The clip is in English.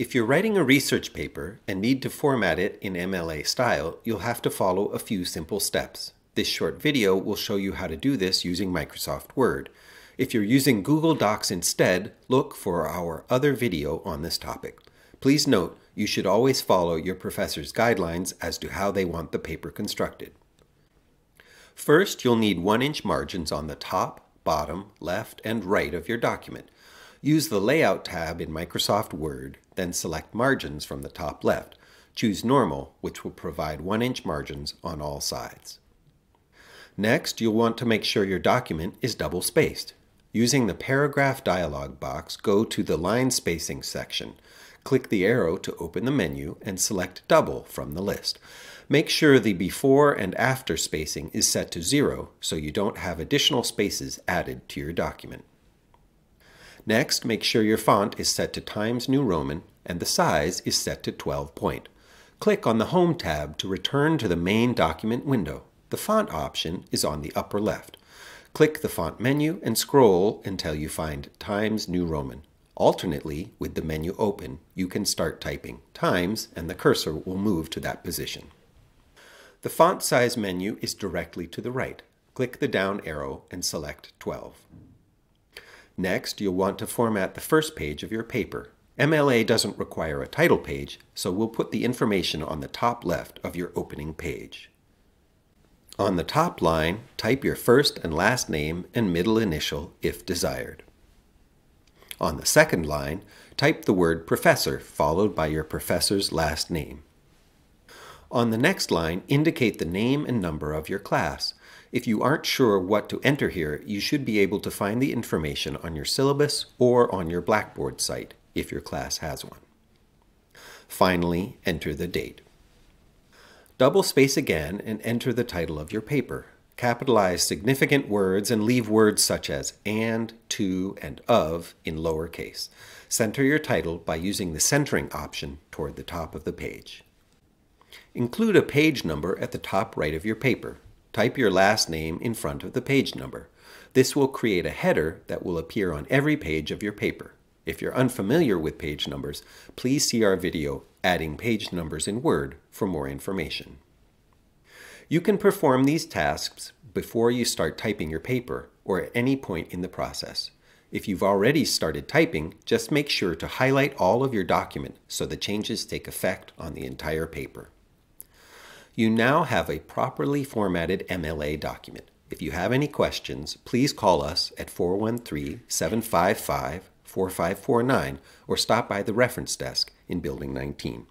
If you're writing a research paper and need to format it in MLA style, you'll have to follow a few simple steps. This short video will show you how to do this using Microsoft Word. If you're using Google Docs instead, look for our other video on this topic. Please note, you should always follow your professor's guidelines as to how they want the paper constructed. First, you'll need 1-inch margins on the top, bottom, left, and right of your document. Use the Layout tab in Microsoft Word, then select Margins from the top left. Choose Normal, which will provide 1-inch margins on all sides. Next, you'll want to make sure your document is double-spaced. Using the Paragraph dialog box, go to the Line Spacing section. Click the arrow to open the menu and select Double from the list. Make sure the before and after spacing is set to zero so you don't have additional spaces added to your document. Next, make sure your font is set to Times New Roman and the size is set to 12 point. Click on the Home tab to return to the main document window. The font option is on the upper left. Click the font menu and scroll until you find Times New Roman. Alternately, with the menu open, you can start typing Times and the cursor will move to that position. The font size menu is directly to the right. Click the down arrow and select 12. Next, you'll want to format the first page of your paper. MLA doesn't require a title page, so we'll put the information on the top left of your opening page. On the top line, type your first and last name and middle initial if desired. On the second line, type the word professor followed by your professor's last name. On the next line, indicate the name and number of your class. If you aren't sure what to enter here, you should be able to find the information on your syllabus or on your Blackboard site, if your class has one. Finally, enter the date. Double space again and enter the title of your paper. Capitalize significant words and leave words such as and, to, and of in lowercase. Center your title by using the centering option toward the top of the page. Include a page number at the top right of your paper. Type your last name in front of the page number. This will create a header that will appear on every page of your paper. If you're unfamiliar with page numbers, please see our video Adding Page Numbers in Word for more information. You can perform these tasks before you start typing your paper or at any point in the process. If you've already started typing, just make sure to highlight all of your document so the changes take effect on the entire paper. You now have a properly formatted MLA document. If you have any questions, please call us at 413-755-4549 or stop by the reference desk in Building 19.